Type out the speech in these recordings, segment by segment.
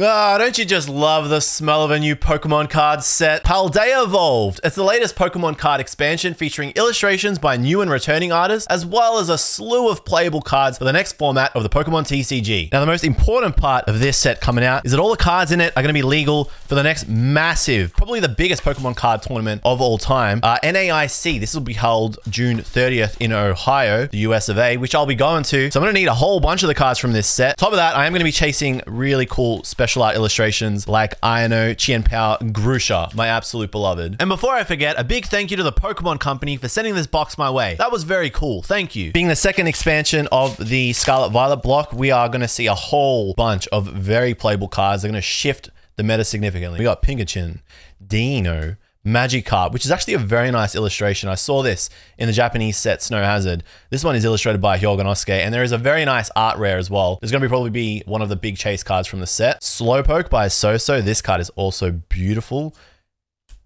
Ah, don't you just love the smell of a new Pokemon card set? Paldea Evolved. It's the latest Pokemon card expansion featuring illustrations by new and returning artists, as well as a slew of playable cards for the next format of the Pokemon TCG. Now, the most important part of this set coming out is that all the cards in it are going to be legal for the next massive, probably the biggest Pokemon card tournament of all time, uh, NAIC. This will be held June 30th in Ohio, the US of A, which I'll be going to. So I'm going to need a whole bunch of the cards from this set. Top of that, I am going to be chasing really cool special special art illustrations like Iono, Chien-Pao, Grusha, my absolute beloved. And before I forget, a big thank you to the Pokemon Company for sending this box my way. That was very cool. Thank you. Being the second expansion of the Scarlet Violet block, we are going to see a whole bunch of very playable cards. They're going to shift the meta significantly. We got Pincurchin, Dino, Magikarp, which is actually a very nice illustration. I saw this in the Japanese set Snow Hazard. This one is illustrated by Hyogonosuke, and there is a very nice art rare as well. There's going to be probably be one of the big chase cards from the set. Slowpoke by Soso. This card is also beautiful.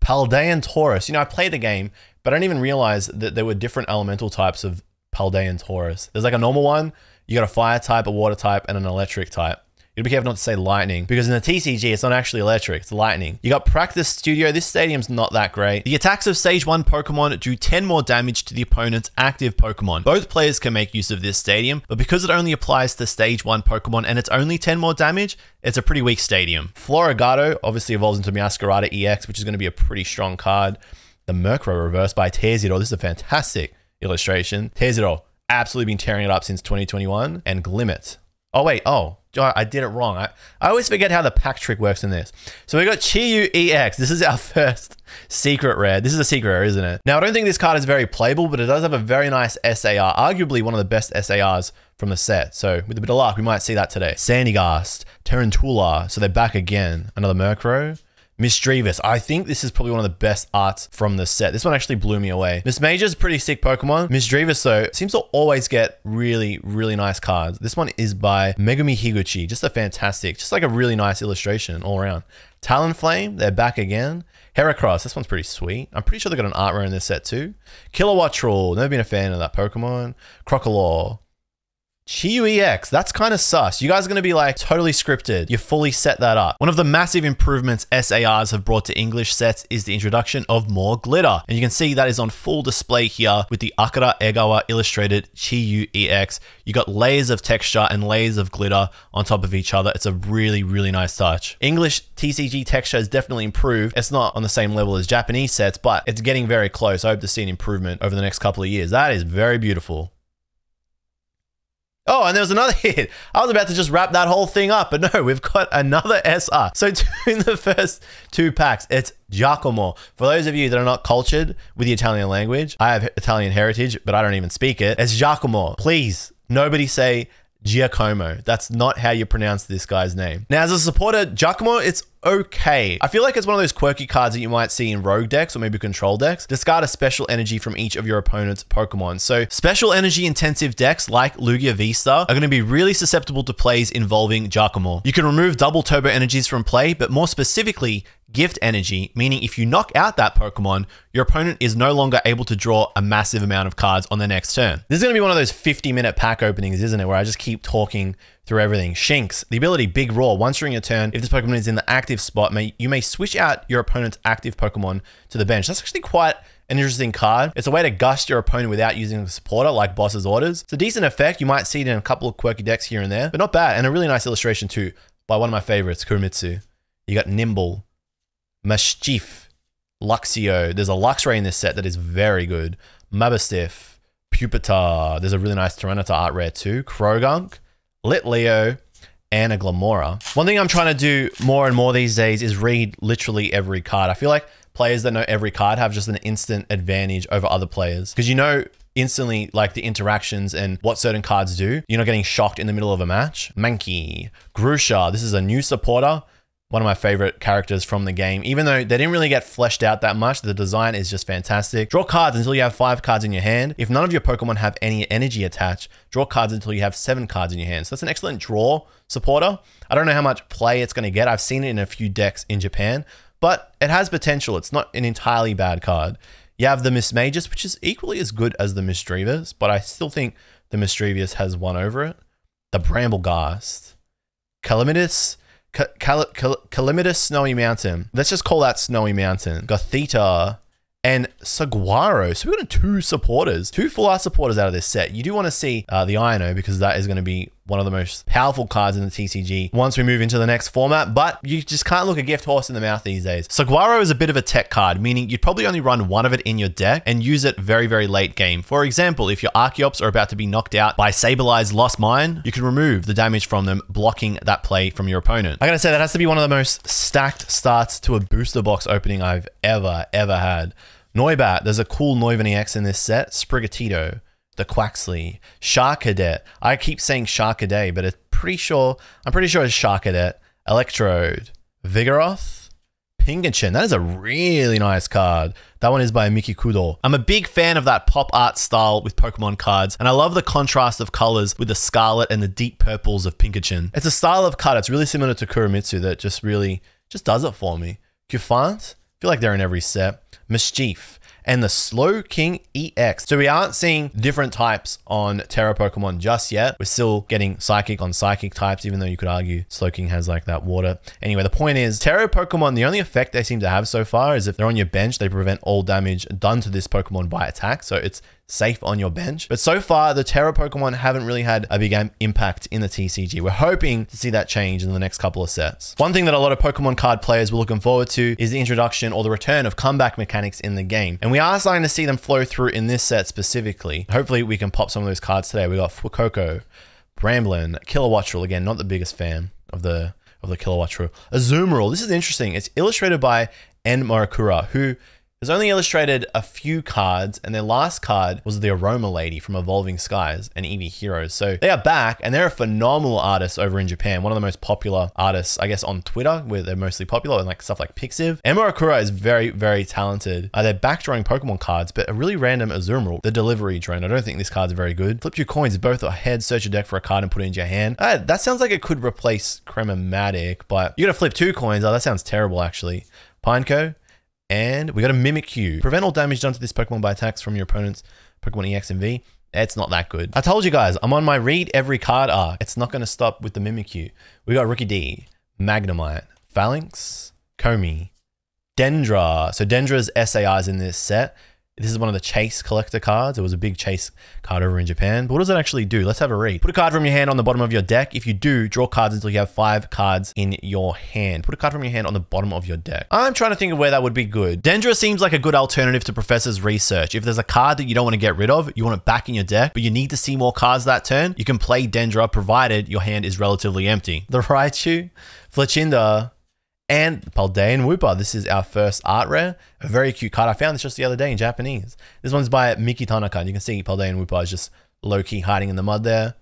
Paldean Tauros. You know, I played the game, but I didn't even realize that there were different elemental types of Paldean Tauros. There's like a normal one, you got a fire type, a water type, and an electric type. You gotta be careful not to say lightning because in the TCG, it's not actually electric, it's lightning. You got Practice Studio. This stadium's not that great. The attacks of Stage 1 Pokemon do 10 more damage to the opponent's active Pokemon. Both players can make use of this stadium, but because it only applies to Stage 1 Pokemon and it's only 10 more damage, it's a pretty weak stadium. Floragato obviously evolves into Meowscarada EX, which is going to be a pretty strong card. The Murkrow reverse by Terzidor. This is a fantastic illustration. Terzidor, absolutely been tearing it up since 2021. And Glimmet. Oh, wait. Oh, I did it wrong. I, I always forget how the pack trick works in this. So we got Chi-Yu EX. This is our first secret rare. This is a secret rare, isn't it? Now, I don't think this card is very playable, but it does have a very nice SAR. Arguably one of the best SARs from the set. So with a bit of luck, we might see that today. Sandygast, Tarountula. So they're back again. Another Murkrow. Misdreavus. I think this is probably one of the best arts from the set. This one actually blew me away. Mismagius, pretty sick Pokemon. Misdreavus, though, seems to always get really, really nice cards. This one is by Megumi Higuchi. Just a fantastic, just like a really nice illustration all around. Talonflame, they're back again. Heracross, this one's pretty sweet. I'm pretty sure they got an art rare in this set too. Kilowattrel, never been a fan of that Pokemon. Crocodile, Chi-Yu EX, that's kind of sus. You guys are going to be like totally scripted. You fully set that up. One of the massive improvements SARs have brought to English sets is the introduction of more glitter. And you can see that is on full display here with the Akira Egawa illustrated Chi-Yu EX. You got layers of texture and layers of glitter on top of each other. It's a really, really nice touch. English TCG texture has definitely improved. It's not on the same level as Japanese sets, but it's getting very close. I hope to see an improvement over the next couple of years. That is very beautiful. Oh, and there was another hit. I was about to just wrap that whole thing up, but no, we've got another SR. So in the first two packs, it's Giacomo. For those of you that are not cultured with the Italian language, I have Italian heritage, but I don't even speak it. It's Giacomo. Please, nobody say Giacomo. That's not how you pronounce this guy's name. Now, as a supporter, Giacomo, it's okay. I feel like it's one of those quirky cards that you might see in rogue decks or maybe control decks. Discard a special energy from each of your opponent's Pokemon. So special energy intensive decks like Lugia V-Star are going to be really susceptible to plays involving Giacomo. You can remove double turbo energies from play, but more specifically, gift energy, meaning if you knock out that Pokemon, your opponent is no longer able to draw a massive amount of cards on the next turn. This is going to be one of those 50 minute pack openings, isn't it? Where I just keep talking through everything. Shinx, the ability Big Roar. Once during your turn, if this Pokemon is in the active spot, may, you may switch out your opponent's active Pokemon to the bench. That's actually quite an interesting card. It's a way to gust your opponent without using a supporter like Boss's Orders. It's a decent effect. You might see it in a couple of quirky decks here and there, but not bad. And a really nice illustration too by one of my favorites, kurumitsu. You got Nymble, Maschiff, Luxio. There's a Luxray in this set that is very good. Mabosstiff, Pupitar. There's a really nice Tyranitar art rare too. Croagunk, Litleo, and a Glimmora. One thing I'm trying to do more and more these days is read literally every card. I feel like players that know every card have just an instant advantage over other players because you know instantly like the interactions and what certain cards do. You're not getting shocked in the middle of a match. Mankey, Grusha, this is a new supporter one of my favorite characters from the game. Even though they didn't really get fleshed out that much, the design is just fantastic. Draw cards until you have five cards in your hand. If none of your Pokemon have any energy attached, draw cards until you have seven cards in your hand. So that's an excellent draw supporter. I don't know how much play it's going to get. I've seen it in a few decks in Japan, but it has potential. It's not an entirely bad card. You have the Mismagius, which is equally as good as the Misdreavus, but I still think the Misdreavus has won over it. The Brambleghast, Calamitous, Cal- Cal- Snowy Mountain. Let's just call that Snowy Mountain. Gothita and Saguaro. So we've got two supporters, two full art supporters out of this set. You do want to see uh, the Iono because that is going to be one of the most powerful cards in the TCG once we move into the next format, but you just can't look a gift horse in the mouth these days. Saguaro is a bit of a tech card, meaning you'd probably only run one of it in your deck and use it very, very late game. For example, if your Archeops are about to be knocked out by Sableyes Lost Mine, you can remove the damage from them, blocking that play from your opponent. I gotta say, that has to be one of the most stacked starts to a booster box opening I've ever, ever had. Noibat, there's a cool Noivern EX in this set, Sprigatito, the Quaxly, Cadet. I keep saying Cadet, but it's pretty sure, I'm pretty sure it's Cadet, Electrode, Vigoroth, Pinkerton. That is a really nice card. That one is by Miki Kudo. I'm a big fan of that pop art style with Pokemon cards, and I love the contrast of colors with the scarlet and the deep purples of Pinkerton. It's a style of card that's really similar to kurumitsu that just really just does it for me. Cufant, feel like they're in every set. Maschiff, and the Slowking EX. So we aren't seeing different types on Tera Pokemon just yet. We're still getting Psychic on Psychic types, even though you could argue Slowking has like that water. Anyway, the point is, Tera Pokemon, the only effect they seem to have so far is if they're on your bench, they prevent all damage done to this Pokemon by attack. So it's safe on your bench. But so far, the Tera Pokemon haven't really had a big impact in the TCG. We're hoping to see that change in the next couple of sets. One thing that a lot of Pokemon card players were looking forward to is the introduction or the return of comeback mechanics in the game. And we are starting to see them flow through in this set specifically. Hopefully we can pop some of those cards today. We got Fuecoco, Bramblin, Kilowattrel, again, not the biggest fan of the of the Kilowattrel. Azumarill, this is interesting. It's illustrated by En Morikura, who has only illustrated a few cards, and their last card was the Aroma Lady from Evolving Skies and Eevee Heroes. So they are back, and they're a phenomenal artist over in Japan. One of the most popular artists, I guess, on Twitter, where they're mostly popular, and like stuff like Pixiv. En Morikura is very, very talented. Uh, they're back drawing Pokemon cards, but a really random Azumarill, the delivery drone. I don't think this card's very good. Flip your coins, both ahead, search your deck for a card, and put it into your hand. Uh, that sounds like it could replace Crematic, but you gotta flip two coins. Oh, that sounds terrible, actually. Pineco, and we got a Mimikyu. Prevent all damage done to this Pokemon by attacks from your opponent's Pokemon EX and V. It's not that good. I told you guys, I'm on my read every card arc. It's not going to stop with the Mimikyu. We got Rookidee, Magnemite, Falinks, Komi, Dendra. So Dendra's SARs in this set. This is one of the Chase collector cards. It was a big Chase card over in Japan. But what does it actually do? Let's have a read. Put a card from your hand on the bottom of your deck. If you do, draw cards until you have five cards in your hand. Put a card from your hand on the bottom of your deck. I'm trying to think of where that would be good. Dendra seems like a good alternative to Professor's Research. If there's a card that you don't want to get rid of, you want it back in your deck, but you need to see more cards that turn, you can play Dendra provided your hand is relatively empty. The Raichu, Fletchinder, and Paldean Wooper. This is our first art rare. A very cute card. I found this just the other day in Japanese. This one's by Miki Tanaka. You can see Paldean Wooper is just low-key hiding in the mud there.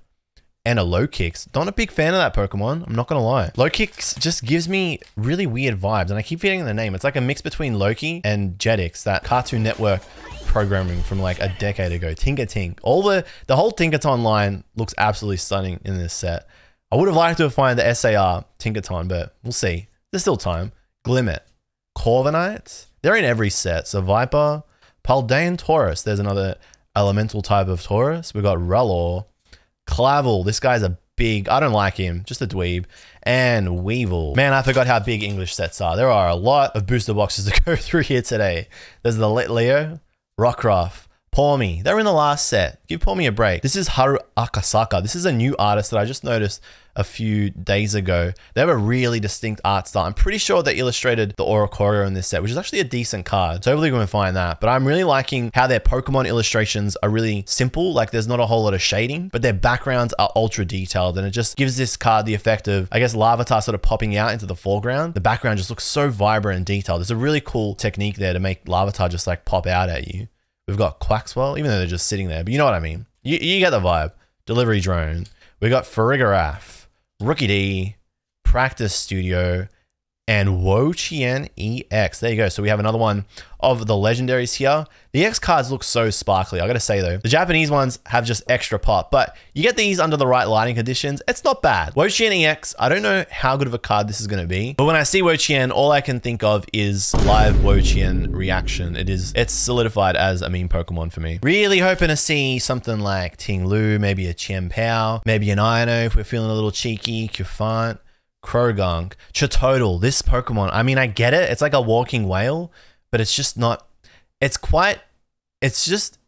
And a Lokix. Not a big fan of that Pokemon. I'm not gonna lie. Lokix just gives me really weird vibes, and I keep forgetting the name. It's like a mix between Loki and Jetix, that Cartoon Network programming from like a decade ago. Tinkatink. All the the whole Tinkaton line looks absolutely stunning in this set. I would have liked to have found the SAR Tinkaton, but we'll see. There's still time. Glimmet. Corviknight. They're in every set. Seviper. Paldean Tauros. There's another elemental type of Tauros. We've got Rellor. Clavel. This guy's a big, I don't like him, just a dweeb. And Weevil. Man, I forgot how big English sets are. There are a lot of booster boxes to go through here today. There's the Litleo, Rockruff, Pawmi. They're in the last set. Give Pawmi a break. This is Haru Akasaka. This is a new artist that I just noticed a few days ago. They have a really distinct art style. I'm pretty sure they illustrated the Oricorio in this set, which is actually a decent card. So hopefully we can find that. But I'm really liking how their Pokemon illustrations are really simple. Like there's not a whole lot of shading, but their backgrounds are ultra detailed. And it just gives this card the effect of, I guess, Larvitar sort of popping out into the foreground. The background just looks so vibrant and detailed. There's a really cool technique there to make Larvitar just like pop out at you. We've got Quaxwell, even though they're just sitting there, but you know what I mean. You, you get the vibe. Delivery drone. We got Farigiraf, Rookidee, Practice Studio, and Wo-Chien EX. There you go. So we have another one of the legendaries here. The X cards look so sparkly. I gotta say though, the Japanese ones have just extra pop, but you get these under the right lighting conditions, it's not bad. Wo-Chien EX, I don't know how good of a card this is gonna be, but when I see Wo-Chien, all I can think of is live Wo-Chien reaction. It is, it's solidified as a meme Pokemon for me. Really hoping to see something like Ting Lu, maybe a Chien-Pao, maybe an Iono if we're feeling a little cheeky, Cufant. Croagunk, Cetoddle. This Pokemon, I mean, I get it. It's like a walking whale, but it's just not. It's quite. It's just.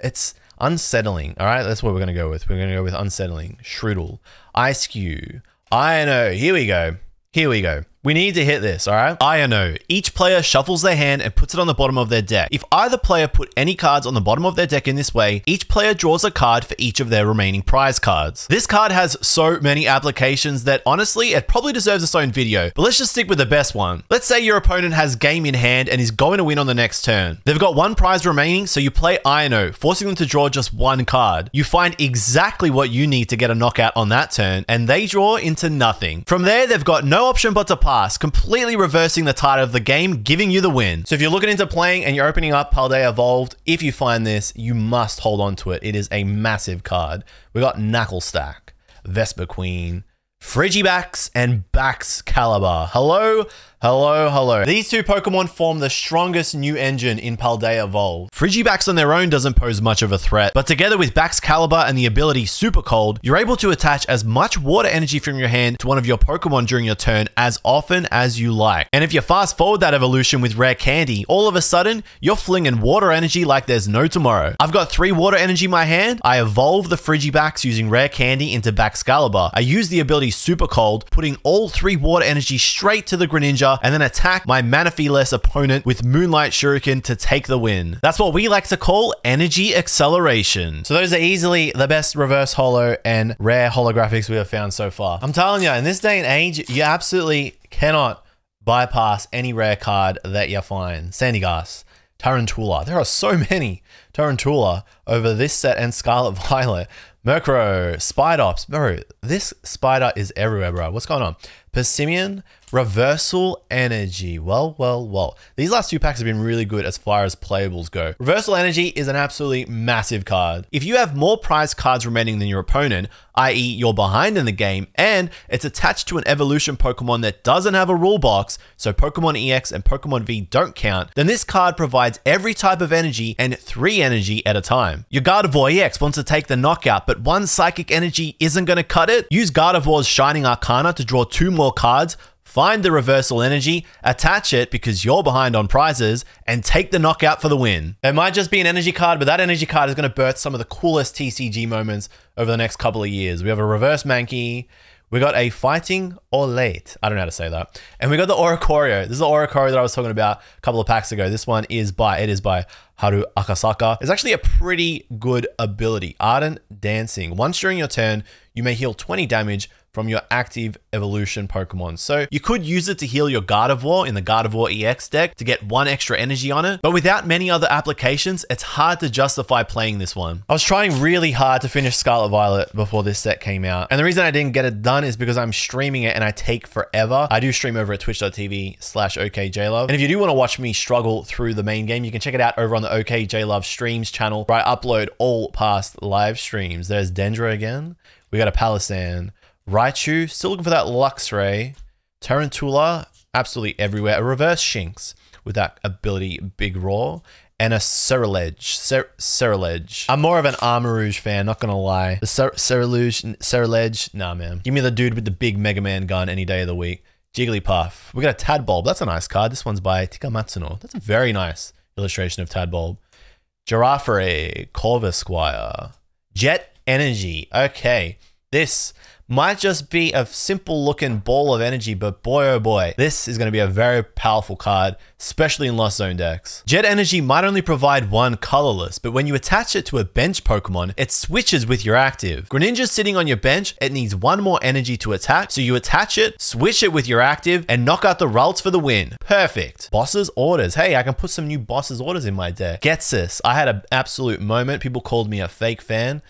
It's unsettling. All right, that's what we're gonna go with. We're gonna go with unsettling. Shroodle, Eiscue, I know. Here we go. Here we go. We need to hit this, all right? Iono. Each player shuffles their hand and puts it on the bottom of their deck. If either player put any cards on the bottom of their deck in this way, each player draws a card for each of their remaining prize cards. This card has so many applications that honestly, it probably deserves its own video, but let's just stick with the best one. Let's say your opponent has game in hand and is going to win on the next turn. They've got one prize remaining, so you play Io, forcing them to draw just one card. You find exactly what you need to get a knockout on that turn, and they draw into nothing. From there, they've got no option but to pass pass, completely reversing the tide of the game, giving you the win. So if you're looking into playing and you're opening up Paldea Evolved, if you find this, you must hold on to it. It is a massive card. We got Knuckle Stack, Vespiquen, Frigibax, and Baxcalibur. Hello, Hello, hello. These two Pokemon form the strongest new engine in Paldea Evolved. Frigibax on their own doesn't pose much of a threat, but together with Baxcalibur and the ability Super Cold, you're able to attach as much water energy from your hand to one of your Pokemon during your turn as often as you like. And if you fast forward that evolution with Rare Candy, all of a sudden, you're flinging water energy like there's no tomorrow. I've got three water energy in my hand. I evolve the Frigibax using Rare Candy into Baxcalibur. I use the ability Super Cold, putting all three water energy straight to the Greninja and then attack my Manaphy-less opponent with Moonlight Shuriken to take the win. That's what we like to call energy acceleration. So those are easily the best reverse holo and rare holographics we have found so far. I'm telling you, in this day and age, you absolutely cannot bypass any rare card that you find. Sandygast, Tarountula. There are so many Tarountula over this set and Scarlet Violet. Murkrow, Spidops. Bro, this spider is everywhere, bro. What's going on? Persimmon, Reversal Energy. Well, well, well. These last two packs have been really good as far as playables go. Reversal Energy is an absolutely massive card. If you have more prize cards remaining than your opponent, i.e. you're behind in the game, and it's attached to an evolution Pokemon that doesn't have a rule box, so Pokemon EX and Pokemon V don't count, then this card provides every type of energy and three energy at a time. Your Gardevoir EX wants to take the knockout, but one psychic energy isn't going to cut it? Use Gardevoir's Shining Arcana to draw two more cards, Find the reversal energy, attach it because you're behind on prizes, and take the knockout for the win. It might just be an energy card, but that energy card is going to birth some of the coolest TCG moments over the next couple of years. We have a reverse Mankey. We got a fighting or late. I don't know how to say that. And we got the Oricorio. This is the Oricorio that I was talking about a couple of packs ago. This one is by, it is by Haru Akasaka. It's actually a pretty good ability. Ardent Dancing. Once during your turn, you may heal 20 damage from your active evolution Pokemon. So you could use it to heal your Gardevoir in the Gardevoir EX deck to get one extra energy on it, but without many other applications, it's hard to justify playing this one. I was trying really hard to finish Scarlet Violet before this set came out, and the reason I didn't get it done is because I'm streaming it and I take forever. I do stream over at twitch.tv slash okjluv, and if you do want to watch me struggle through the main game, you can check it out over on the okJLUV streams channel where I upload all past live streams. There's Dendra again. We got a Palossand. Raichu, still looking for that Luxray. Tarountula, absolutely everywhere. A reverse Shinx with that ability Big Roar. And a Ceruledge. Cer Ceruledge. I'm more of an Armarouge fan, not gonna lie. The Cer Ceruledge, Ceruledge, nah man. Give me the dude with the big Mega Man gun any day of the week. Jigglypuff. We got a Tadbulb. That's a nice card. This one's by Tika Matsuno. That's a very nice illustration of Tadbulb. Girafarig, Corvisquire. Jet Energy. Okay. This might just be a simple looking ball of energy, but boy oh boy, this is going to be a very powerful card, especially in Lost Zone decks. Jet Energy might only provide one colorless, but when you attach it to a bench Pokemon, it switches with your active. Greninja's sitting on your bench, it needs one more energy to attack, so you attach it, switch it with your active, and knock out the Ralts for the win. Perfect. Boss's Orders. Hey, I can put some new Boss's Orders in my deck. Gets this. I had an absolute moment. People called me a fake fan,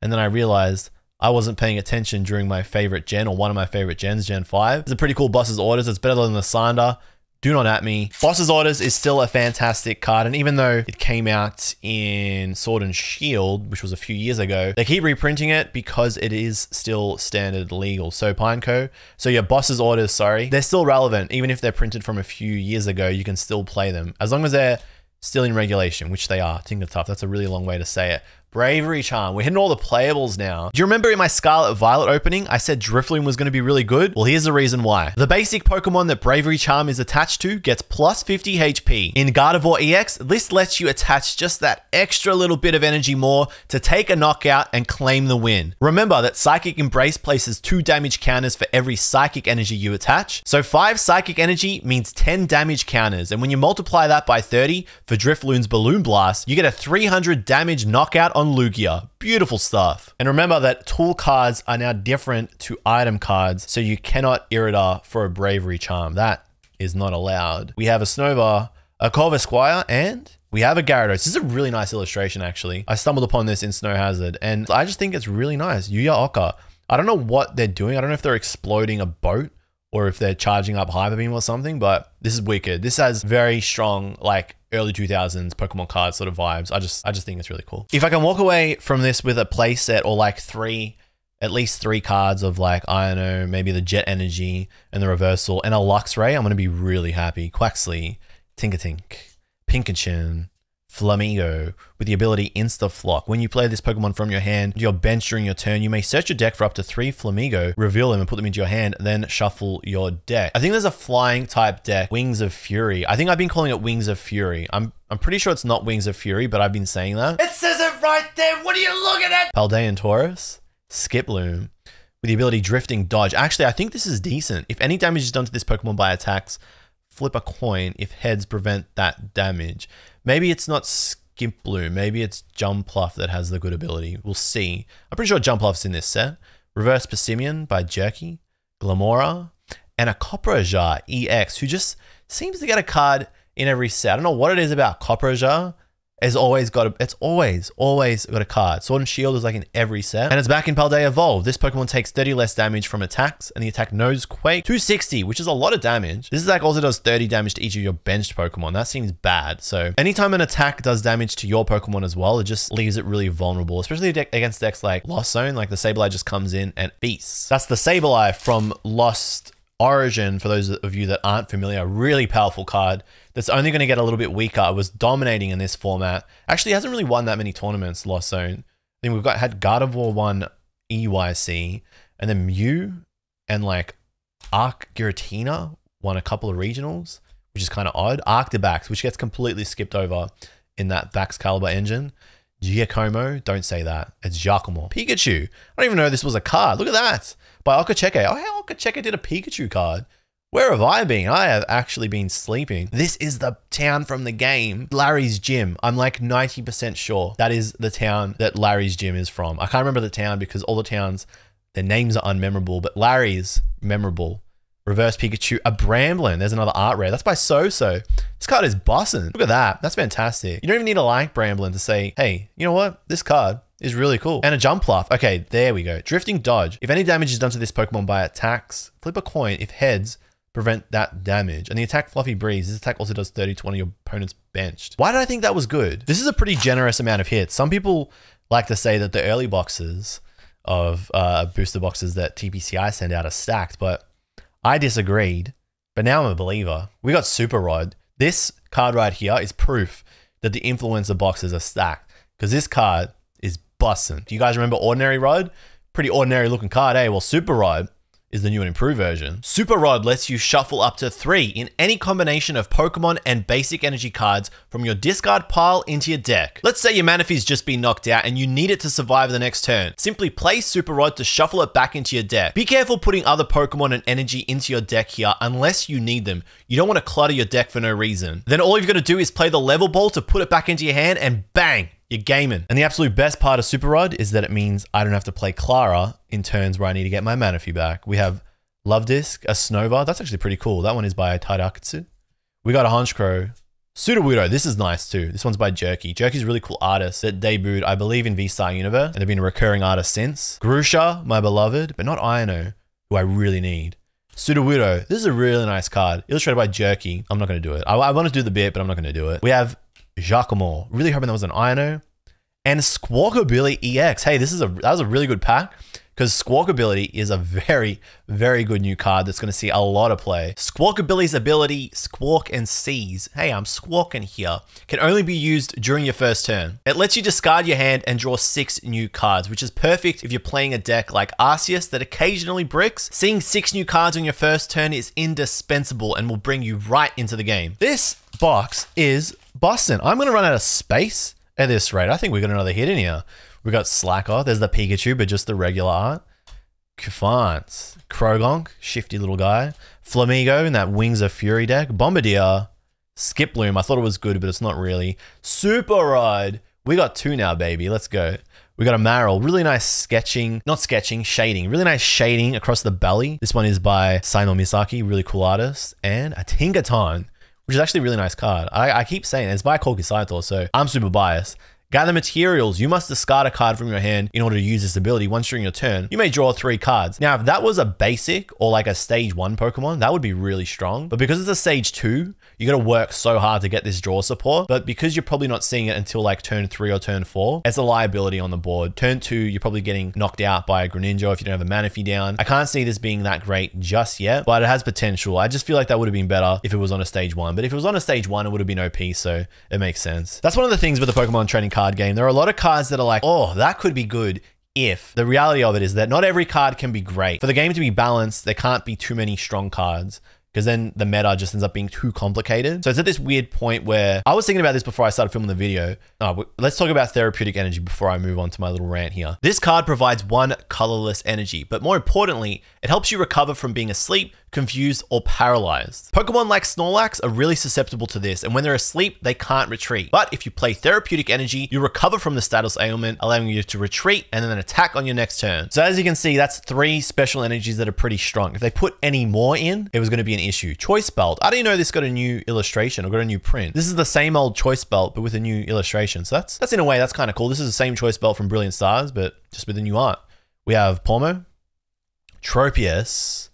and then I realized I wasn't paying attention during my favorite gen or one of my favorite gens, Gen 5. It's a pretty cool Boss's Orders. It's better than the Sander. Do not at me. Boss's Orders is still a fantastic card, and even though it came out in Sword and Shield, which was a few years ago, they keep reprinting it because it is still standard legal. So Pineco, so your Boss's Orders, sorry, they're still relevant. Even if they're printed from a few years ago, you can still play them. As long as they're still in regulation, which they are. Tinkatuff, that's a really long way to say it. Bravery Charm. We're hitting all the playables now. Do you remember in my Scarlet Violet opening, I said Drifloon was going to be really good? Well, here's the reason why. The basic Pokemon that Bravery Charm is attached to gets plus 50 HP. In Gardevoir EX, this lets you attach just that extra little bit of energy more to take a knockout and claim the win. Remember that Psychic Embrace places two damage counters for every psychic energy you attach. So 5 psychic energy means 10 damage counters, and when you multiply that by 30 for Drifloon's Balloon Blast, you get a 300 damage knockout on on Lugia. Beautiful stuff. And remember that tool cards are now different to item cards, so you cannot Irida for a Bravery Charm. That is not allowed. We have a Snover, a Corvisquire, and we have a Gyarados. This is a really nice illustration, actually. I stumbled upon this in Snow Hazard, and I just think it's really nice. Yuya Oka. I don't know what they're doing. I don't know if they're exploding a boat or if they're charging up Hyper Beam or something, but this is wicked. This has very strong, like, early 2000s Pokemon card sort of vibes. I just I just think it's really cool. If I can walk away from this with a playset or like three at least three cards of like Iono, maybe the Jet Energy and the Reversal, and a Luxray, I'm gonna be really happy. Quaxly, Tinkatink, Pincurchin, Flamigo with the ability Insta Flock. When you play this Pokemon from your hand, your bench during your turn, you may search your deck for up to three Flamigo, reveal them and put them into your hand, then shuffle your deck. I think there's a flying type deck, Wings of Fury. I think I've been calling it Wings of Fury. I'm I'm pretty sure it's not Wings of Fury, but I've been saying that. It says it right there. What are you looking at? Paldean Tauros, Skiploom, with the ability Drifting Dodge. Actually, I think this is decent. If any damage is done to this Pokemon by attacks, flip a coin if heads prevent that damage. Maybe it's not Skiploom. Maybe it's Jumpluff that has the good ability. We'll see. I'm pretty sure Jumpluff's in this set. Reverse Persimmon by Jerky, Glimmora, and a Copperajah EX, who just seems to get a card in every set. I don't know what it is about Copperajah, has always got a, it's always, always got a card. Sword and Shield is like in every set. And it's back in Paldea Evolve. This Pokemon takes 30 less damage from attacks, and the attack knows Quake 260, which is a lot of damage. This attack also does 30 damage to each of your benched Pokemon. That seems bad. So anytime an attack does damage to your Pokemon as well, it just leaves it really vulnerable, especially against decks like Lost Zone. Like the Sableye just comes in and beasts. That's the Sableye from Lost Origin, for those of you that aren't familiar, really powerful card that's only going to get a little bit weaker. Was dominating in this format. Actually, hasn't really won that many tournaments, Lost Zone. I think we've got had Gardevoir one EYC, and then Mew and like Arc Giratina won a couple of regionals, which is kind of odd. Arctibax, which gets completely skipped over in that Baxcalibur engine. Giacomo, don't say that. It's Giacomo. Pikachu. I don't even know this was a card. Look at that. By Okacheek. Oh, hey, Okacheek did a Pikachu card. Where have I been? I have actually been sleeping. This is the town from the game, Larry's Gym. I'm like 90% sure that is the town that Larry's Gym is from. I can't remember the town because all the towns, their names are unmemorable, but Larry's memorable. Reverse Pikachu, a Bramblin. There's another art rare. That's by So-So. This card is bussin'. Look at that. That's fantastic. You don't even need to like Bramblin to say, hey, you know what? This card is really cool. And a Jumpluff. Okay, there we go. Drifting Dodge. If any damage is done to this Pokemon by attacks, flip a coin. If heads, prevent that damage. And the attack Fluffy Breeze, this attack also does 30 to one of your opponent's benched. Why did I think that was good? This is a pretty generous amount of hits. Some people like to say that the early boxes of uh, booster boxes that TPCI send out are stacked, but I disagreed, but now I'm a believer. We got Super Rod. This card right here is proof that the influencer boxes are stacked because this card is busting. Do you guys remember Ordinary Rod? Pretty ordinary looking card, eh? Well, Super Rod is the new and improved version. Super Rod lets you shuffle up to three in any combination of Pokemon and basic energy cards from your discard pile into your deck. Let's say your Manaphy's just been knocked out and you need it to survive the next turn. Simply play Super Rod to shuffle it back into your deck. Be careful putting other Pokemon and energy into your deck here unless you need them. You don't want to clutter your deck for no reason. Then all you've got to do is play the level ball to put it back into your hand and bang, you're gaming. And the absolute best part of Super Rod is that it means I don't have to play Clara in turns where I need to get my Manaphy back. We have Luvdisc, a Snover. That's actually pretty cool. That one is by Taira Akitsu. We got a Honchkrow. Sudowoodo, this is nice too. This one's by Jerky. Jerky's a really cool artist that debuted, I believe, in V-Star Universe, and they've been a recurring artist since. Grusha, my beloved, but not Iono, who I really need. Sudowoodo, this is a really nice card. Illustrated by Jerky. I'm not going to do it. I, I want to do the bit, but I'm not going to do it. We have Giacomo. Really hoping that was an Iono. And Squawkabilly EX. Hey, this is a that was a really good pack. because Squawkabilly is a very, very good new card that's going to see a lot of play. Squawkabilly's ability, Squawk and Seize, hey, I'm squawking here, can only be used during your first turn. It lets you discard your hand and draw six new cards, which is perfect if you're playing a deck like Arceus that occasionally bricks. Seeing six new cards on your first turn is indispensable and will bring you right into the game. This box is busting. I'm going to run out of space at this rate. I think we got another hit in here. We got Slacker. There's the Pikachu, but just the regular art. Cufant. Croagunk, shifty little guy. Flamigo in that Wings of Fury deck. Bombirdier. Skiploom. I thought it was good, but it's not really. Super Rod. We got two now, baby. Let's go. We got a Marill. Really nice sketching, not sketching, shading. Really nice shading across the belly. This one is by Saino Misaki, really cool artist. And a Tinkaton, which is actually a really nice card. I, I keep saying it's by Koki Saito, so I'm super biased. Gather materials. You must discard a card from your hand in order to use this ability. Once during your turn, you may draw three cards. Now, if that was a basic or like a stage one Pokemon, that would be really strong. But because it's a stage two, you got to work so hard to get this draw support. But because you're probably not seeing it until like turn three or turn four, it's a liability on the board. Turn two, you're probably getting knocked out by a Greninja if you don't have a Manaphy down. I can't see this being that great just yet, but it has potential. I just feel like that would have been better if it was on a stage one. But if it was on a stage one, it would have been OP, so it makes sense. That's one of the things with the Pokemon trading card game. There are a lot of cards that are like, oh, that could be good if the reality of it is that not every card can be great. For the game to be balanced, there can't be too many strong cards because then the meta just ends up being too complicated. So it's at this weird point where I was thinking about this before I started filming the video. Oh, let's talk about therapeutic energy before I move on to my little rant here. This card provides one colorless energy, but more importantly, it helps you recover from being asleep, confused, or paralyzed. Pokemon like Snorlax are really susceptible to this, and when they're asleep, they can't retreat. But if you play therapeutic energy, you recover from the status ailment, allowing you to retreat and then attack on your next turn. So as you can see, that's three special energies that are pretty strong. If they put any more in, it was going to be an issue. Choice Belt. I didn't know this got a new illustration or got a new print. This is the same old Choice Belt, but with a new illustration. So that's, that's in a way, that's kind of cool. This is the same Choice Belt from Brilliant Stars, but just with a new art. We have Pawmo, Tropius,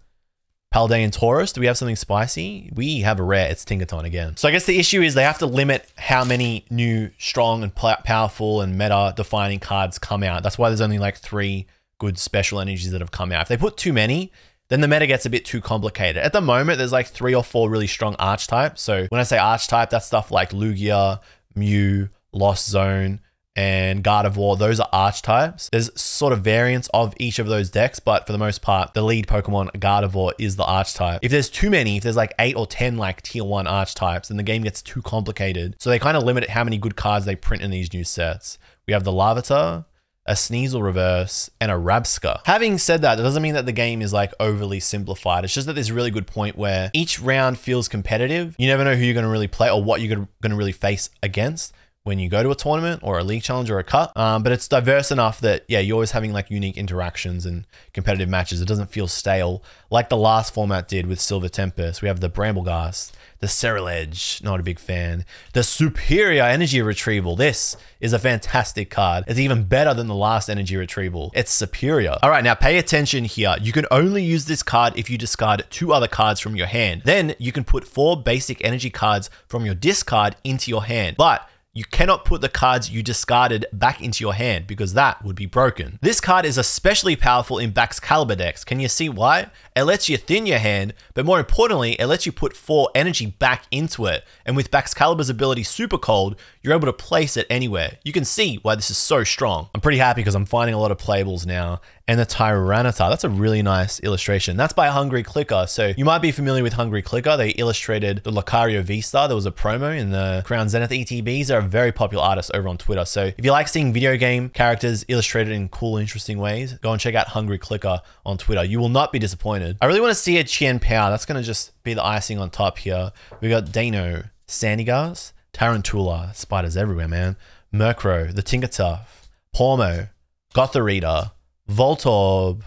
Paldean Tauros. do we have something spicy? We have a rare, it's Tinkaton again. So I guess the issue is they have to limit how many new, strong, and powerful and meta-defining cards come out. That's why there's only like three good special energies that have come out. If they put too many, then the meta gets a bit too complicated. At the moment, there's like three or four really strong archetypes. So when I say archetype, that's stuff like Lugia, Mew, Lost Zone, and Gardevoir, those are archetypes. There's sort of variants of each of those decks, but for the most part, the lead Pokemon, Gardevoir, is the archetype. If there's too many, if there's like eight or 10 like tier one archetypes, then the game gets too complicated. So they kind of limit how many good cards they print in these new sets. We have the Larvitar, a Sneasel reverse, and a Rabsca. Having said that, that doesn't mean that the game is like overly simplified. It's just that there's a really good point where each round feels competitive. You never know who you're going to really play or what you're going to really face against when you go to a tournament or a league challenge or a cut. Um, but it's diverse enough that, yeah, you're always having like unique interactions and competitive matches. It doesn't feel stale like the last format did with Silver Tempest. We have the Brambleghast, the Ceruledge, not a big fan. The Superior Energy Retrieval. This is a fantastic card. It's even better than the last Energy Retrieval. It's superior. All right, now pay attention here. You can only use this card if you discard two other cards from your hand. Then you can put four basic energy cards from your discard into your hand. But you cannot put the cards you discarded back into your hand because that would be broken. This card is especially powerful in Baxcalibur decks. Can you see why? It lets you thin your hand, but more importantly, it lets you put 4 energy back into it. And with Baxcalibur's ability Super Cold, you're able to place it anywhere. You can see why this is so strong. I'm pretty happy because I'm finding a lot of playables now. And the Tyranitar, that's a really nice illustration. That's by Hungry Clicker. So you might be familiar with Hungry Clicker. They illustrated the Lucario V-Star. There was a promo in the Crown Zenith ETBs. They're a very popular artist over on Twitter. So if you like seeing video game characters illustrated in cool, interesting ways, go and check out Hungry Clicker on Twitter. You will not be disappointed. I really want to see a Chien-Pao. That's going to just be the icing on top here. We got Dano, Sandygast, Tarountula, spiders everywhere, man. Murkrow, the Tinkatuff, Pawmo, Gothorita, Voltorb,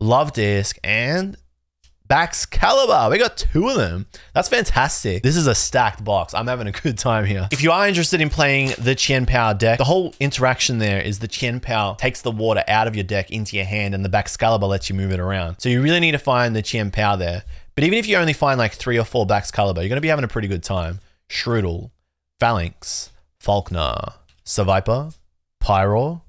Luvdisc, and Baxcalibur. We got two of them. That's fantastic. This is a stacked box. I'm having a good time here. If you are interested in playing the Chien-Pao deck, the whole interaction there is the Chien-Pao takes the water out of your deck into your hand and the Baxcalibur lets you move it around. So you really need to find the Chien-Pao there. But even if you only find like three or four Baxcalibur, you're going to be having a pretty good time. Shroodle, Falinks, Falkner, Seviper, Pyro,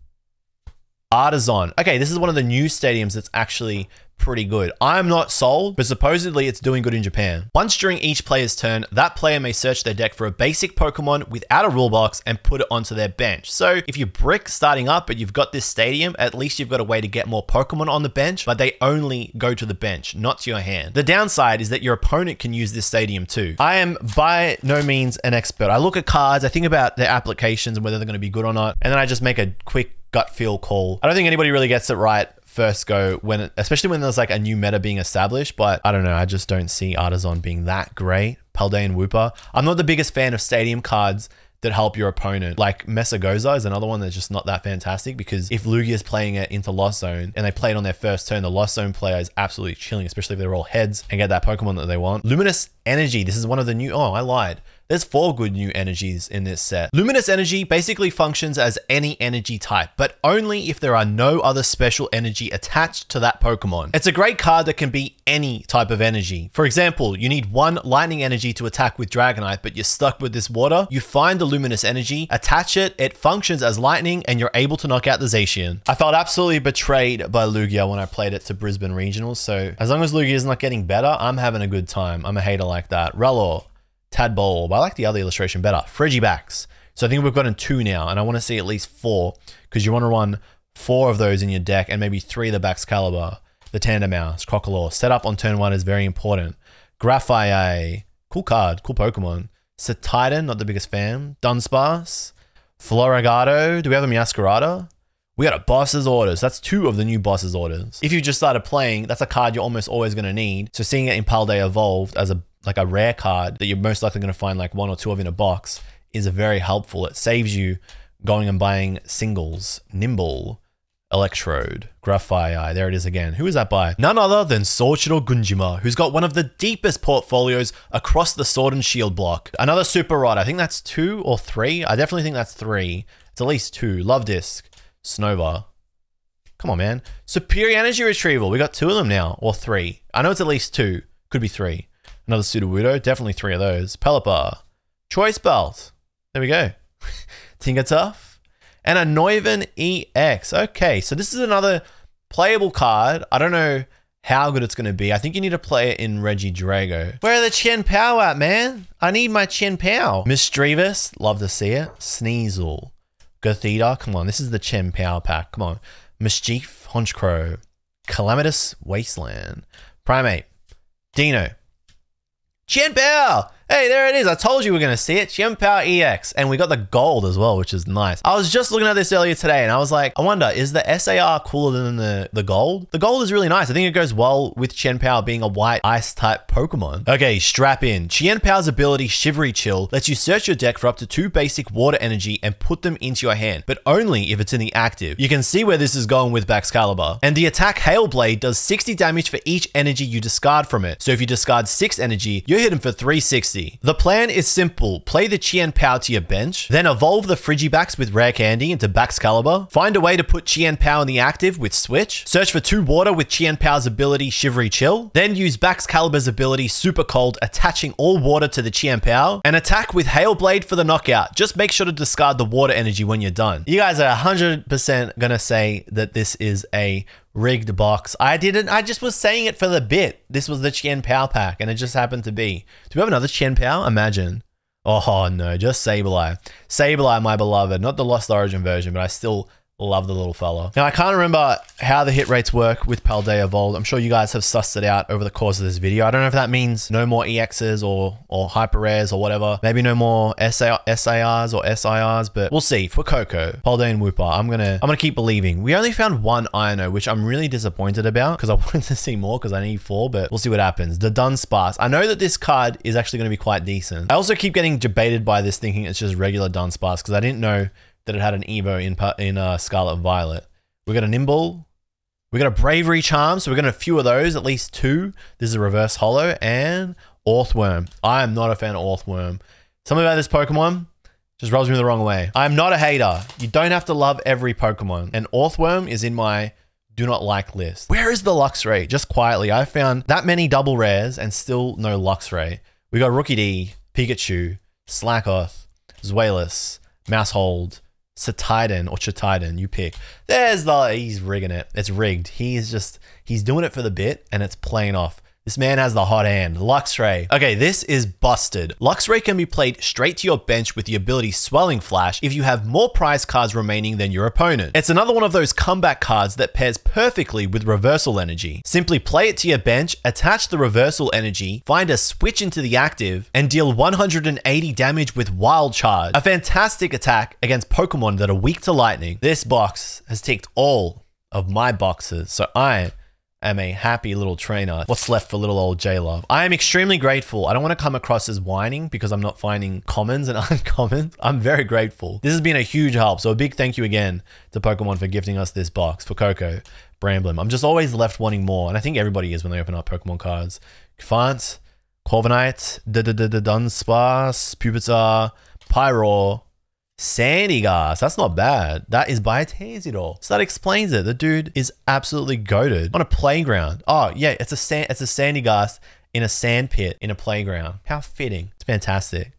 Artisan. Okay, this is one of the new stadiums that's actually pretty good. I'm not sold, but supposedly it's doing good in Japan. Once during each player's turn, that player may search their deck for a basic Pokemon without a rule box and put it onto their bench. So if you brick starting up, but you've got this stadium, at least you've got a way to get more Pokemon on the bench, but they only go to the bench, not to your hand. The downside is that your opponent can use this stadium too. I am by no means an expert. I look at cards, I think about their applications and whether they're going to be good or not, and then I just make a quick gut feel call. I don't think anybody really gets it right first go when especially when there's like a new meta being established but i don't know i just don't see artisan being that great paldean wooper i'm not the biggest fan of stadium cards that help your opponent. Like Mesagoza is another one that's just not that fantastic because if Lugia is playing it into Lost Zone and they play it on their first turn, the Lost Zone player is absolutely chilling, especially if they're all heads and get that Pokemon that they want. Luminous Energy, this is one of the new, oh, I lied. There's four good new energies in this set. Luminous Energy basically functions as any energy type, but only if there are no other special energy attached to that Pokemon. It's a great card that can be any type of energy. For example, you need one lightning energy to attack with Dragonite, but you're stuck with this water. You find the Luminous Energy, attach it, it functions as lightning, and you're able to knock out the Zacian. I felt absolutely betrayed by Lugia when I played it to Brisbane Regionals, so as long as Lugia is not getting better, I'm having a good time. I'm a hater like that. Rellor, Tadbulb. I like the other illustration better. Frigibax. So I think we've gotten two now, and I want to see at least four because you want to run four of those in your deck and maybe three of the Baxcalibur, the Tandemaus, Crocalor. Set up on turn one is very important. Grafaiai. Eh? Cool card. Cool Pokemon. Cetitan, not the biggest fan. Dunsparce. Floragato. Do we have a Meowscarada? We got a boss's orders. That's two of the new boss's orders. If you just started playing, that's a card you're almost always going to need. So seeing it in Paldea Evolved as a like a rare card that you're most likely going to find like one or two of in a box is a very helpful. It saves you going and buying singles. Nymble, Electrode, Grafaiai, there it is again. Who is that by? None other than Soichiro Gunjima, who's got one of the deepest portfolios across the Sword and Shield block. Another Super Rod, I think that's two or three. I definitely think that's three. It's at least two. Luvdisc, Snover. Come on, man. Superior Energy Retrieval. We got two of them now, or three. I know it's at least two. Could be three. Another Sudowoodo, definitely three of those. Pelipper, Choice Belt. There we go. Tough. And a Noivern EX. Okay, so this is another playable card. I don't know how good it's going to be. I think you need to play it in Regidrago. Where are the Chien-Pao at, man? I need my Chien-Pao. Misdreavus, love to see it. Sneasel. Gothita, come on. This is the Chien-Pao pack. Come on. Maschiff, Honchkrow. Calamitous Wasteland. Primeape, Dino. Chien-Pao! Hey, there it is. I told you we are going to see it. Chien-Pao EX. And we got the gold as well, which is nice. I was just looking at this earlier today and I was like, I wonder, is the SAR cooler than the, the gold? The gold is really nice. I think it goes well with Chien-Pao being a white ice type Pokemon. Okay, strap in. Chien-Pao's ability Shivery Chill lets you search your deck for up to two basic water energy and put them into your hand, but only if it's in the active. You can see where this is going with Baxcalibur. And the attack Hail Blade does 60 damage for each energy you discard from it. So if you discard 6 energy, you're hitting for 360 60. The plan is simple. Play the Chien-Pao to your bench, then evolve the Frigibax with Rare Candy into Baxcalibur, find a way to put Chien-Pao in the active with Switch, search for two water with Chien-Pao's ability Shivery Chill, then use Baxcalibur's ability Super Cold, attaching all water to the Chien-Pao, and attack with Hail Blade for the knockout. Just make sure to discard the water energy when you're done. You guys are 100% gonna say that this is a rigged box. I didn't, I just was saying it for the bit. This was the Chien-Pao pack, and it just happened to be. Do we have another Chien-Pao? Imagine. Oh no, just Sableye. Sableye, my beloved. Not the Lost Origin version, but I still Love the little fella. Now, I can't remember how the hit rates work with Paldea Evolved. I'm sure you guys have sussed it out over the course of this video. I don't know if that means no more EXs or, or hyper rares or whatever. Maybe no more SA, SARs or SIRs, but we'll see. Fuecoco, Paldean Wooper, I'm gonna I'm gonna keep believing. We only found one Iono, which I'm really disappointed about because I wanted to see more because I need four, but we'll see what happens. The Dunsparce. I know that this card is actually gonna be quite decent. I also keep getting debated by this thinking it's just regular Dunsparce because I didn't know that it had an Evo in in uh, Scarlet and Violet. We got a Nymble. We got a Bravery Charm, so we're going to a few of those, at least two. This is a Reverse Holo and Orthworm. I am not a fan of Orthworm. Something about this Pokemon just rubs me the wrong way. I'm not a hater. You don't have to love every Pokemon. And Orthworm is in my do not like list. Where is the Luxray? Just quietly, I found that many double rares and still no Luxray. We got Rookidee, Pikachu, Slakoth, Zweilous, Maushold, Satiden or Chatiden, you pick. There's the he's rigging it. It's rigged. He's just he's doing it for the bit and it's playing off. This man has the hot hand. Luxray. Okay, this is busted. Luxray can be played straight to your bench with the ability Swelling Flash if you have more prize cards remaining than your opponent. It's another one of those comeback cards that pairs perfectly with Reversal Energy. Simply play it to your bench, attach the Reversal Energy, find a switch into the active, and deal 180 damage with Wild Charge. A fantastic attack against Pokemon that are weak to lightning. This box has ticked all of my boxes, so I am a happy little trainer. What's left for little old JLUV? I am extremely grateful. I don't want to come across as whining because I'm not finding commons and uncommons. I'm very grateful. This has been a huge help. So a big thank you again to Pokemon for gifting us this box Fuecoco, Bramblin. I'm just always left wanting more. And I think everybody is when they open up Pokemon cards. Fant, Corviknight, Dunsparce, Pupitar, Pyroar, Sandygast. That's not bad. That is by Tazidor. So that explains it. The dude is absolutely goaded on a playground. Oh yeah, it's a sand, it's a Sandygast in a sand pit in a playground. How fitting. It's fantastic.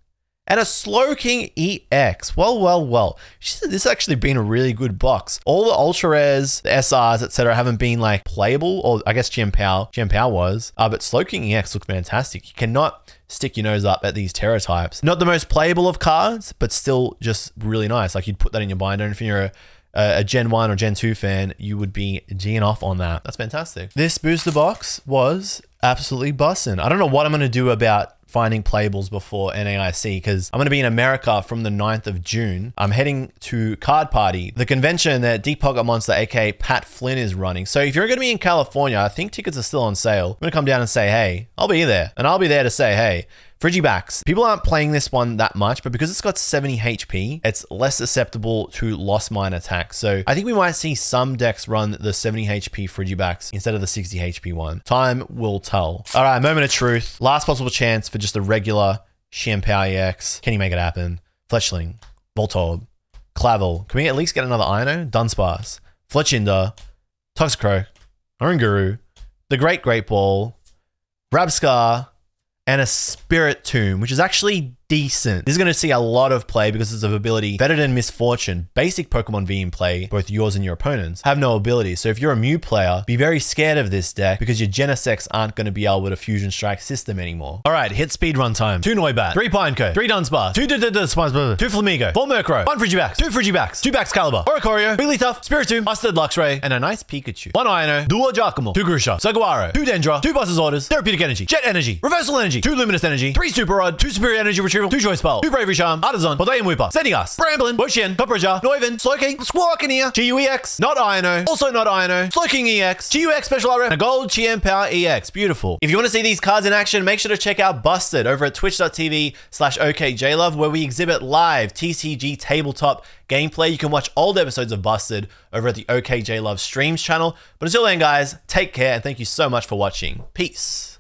And a Slowking EX. Well, well, well. This has actually been a really good box. All the Ultra Rares, the SRs, etc., haven't been like playable, or I guess Chien-Pao, Chien-Pao was. Uh, but Slowking EX looks fantastic. You cannot stick your nose up at these Tera types. Not the most playable of cards, but still just really nice. Like you'd put that in your binder, and if you're a a Gen 1 or Gen 2 fan, you would be G'ing off on that. That's fantastic. This booster box was absolutely bussin'. I don't know what I'm going to do about finding playables before NAIC because I'm going to be in America from the 9th of June. I'm heading to Card Party, the convention that Deep Pocket Monster, aka Pat Flynn, is running. So if you're going to be in California, I think tickets are still on sale. I'm going to come down and say, hey, I'll be there. And I'll be there to say, hey, Frigibax. People aren't playing this one that much, but because it's got 70 HP, it's less susceptible to Lost Mine attacks. So I think we might see some decks run the 70 HP Frigibax instead of the 60 HP one. Time will tell. All right, moment of truth. Last possible chance for just a regular Chien-Pao EX. Can you make it happen? Fletchling, Voltorb, Clavell. Can we at least get another Iono? Dunsparce, Fletchinder, Toxicroak, Oranguru, the Great Great Ball, Rabsca, and a Spiritomb, which is actually decent. This is going to see a lot of play because it's of ability Fettered in Misfortune. Basic Pokemon V in play, both yours and your opponents, have no ability. So if you're a Mew player, be very scared of this deck because your Genesects aren't going to be able to Fusion Strike system anymore. All right, hit speed run time. Two Noibat, three Pineco, three Dunsparce, two Dunsparce, two Flamigo, four Murkrow, one Frigibax, two Frigibax, two Baxcalibur, Oricorio, Wigglytuff, Spiritomb, Mustard Luxray, and a nice Pikachu. One Iono, duo Giacomo, two Grusha, Saguaro, two Dendra, two Boss's Orders, Therapeutic Energy, Jet Energy, Reversal Energy, two Luminous Energy, three Super Rod, two Superior Energy Two Choice Bell, two Bravery Charm, Artisan, Podeum Whipper, Senigas, Bramblin, Wo-Chien, Copraja, Noivern, Slowking, Squawkaneer, GUEX, not Iono, also not Iono, Slowking EX, GUX Special Art, and a Gold Chien-Pao EX. Beautiful. If you want to see these cards in action, make sure to check out Busted over at twitch.tv slash okjluv, where we exhibit live TCG tabletop gameplay. You can watch old episodes of Busted over at the okJLUV Streams channel. But until then, guys, take care and thank you so much for watching. Peace.